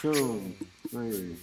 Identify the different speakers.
Speaker 1: two, three.